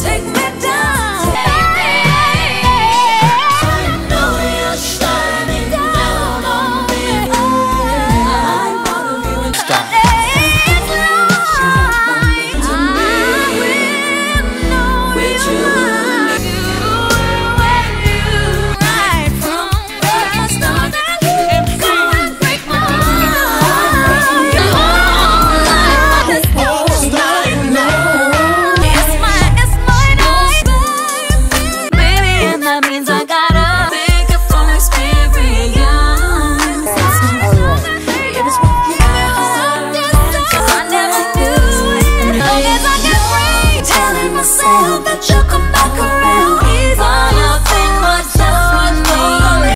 Take come back